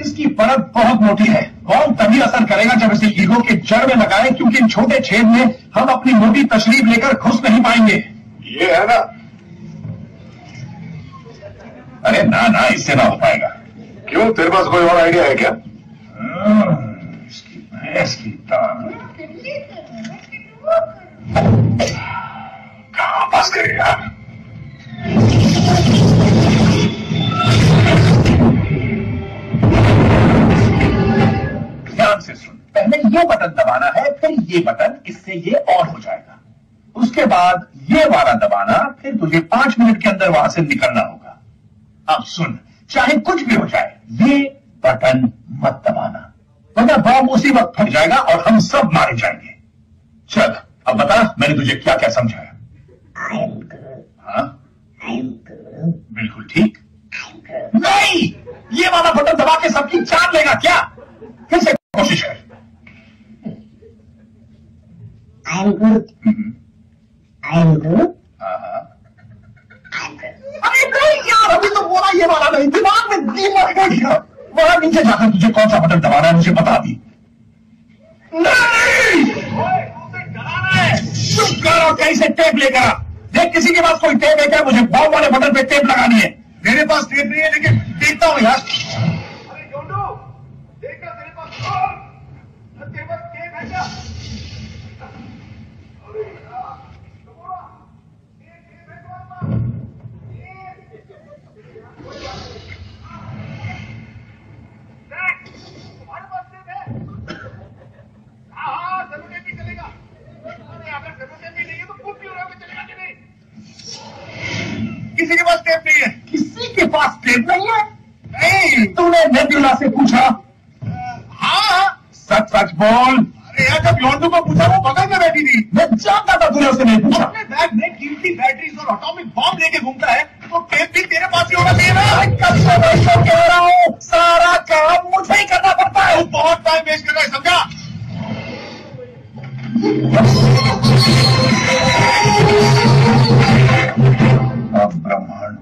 इसकी परत बहुत मोटी है। बॉम्ब तभी असर करेगा जब इसे ईगो के जड़ में लगाएँ क्योंकि इन छोटे छेद में हम अपनी मोटी तशरीफ़ लेकर घुस नहीं पाएँगे। ये है ना? अरे ना ना इससे ना हो पाएगा। क्यों? तेरे पास कोई और आइडिया है क्या? हम्म, इसकी भैंस की कहाँ बटन दबाना है, फिर ये बटन इससे ये ऑन हो जाएगा उसके बाद ये वाला दबाना, फिर तुझे पाँच मिनट के अंदर वहाँ से निकलना होगा अब सुन, चाहे कुछ भी हो जाए, ये बटन मत दबाना वरना बॉम्ब उसी वक्त फट जाएगा और हम सब मारे जाएँगे चल, अब बता, मैंने तुझे क्या क्या समझाया. हाँ. बिल्कुल ठीक. नहीं ये वाला बटन दबा के सबकी जान लेगा क्या फिर से कोशिश कर I am good. I am good. I am good. अरे नहीं यार अभी तो बोला ये वाला नहीं दिमाग में दिमाग नहीं गया वहाँ नीचे जाकर तुझे कौन सा बटन दबाना है मुझे बता दी नहीं चुप कर कहीं से टेप लेकर आ देख किसी के पास कोई टेप है क्या मुझे बॉम्ब वाले बटन पे टेप लगानी है मेरे पास टेप नहीं है लेकिन देखता हूँ यार किसी के पास टेप नहीं है किसी के पास टेप नहीं है नहीं तूने से पूछा हाँ सच सच बोल। अरे यार जब लॉन्डो को पूछा वो बगल में बैठी थी। मैं जानता था तूने उससे नहीं पूछा। अपने बैग में कीमती बैटरीज और एटॉमिक बॉम्ब लेके घूमता है तो टेप भी तेरे पास ही होना चाहिए ना। कब से मैं कह रहा हूँ सारा काम मुझे ही करना पड़ता है। तू बहुत टाइम वेस्ट कर रहा है समझा? ब्रह्मांड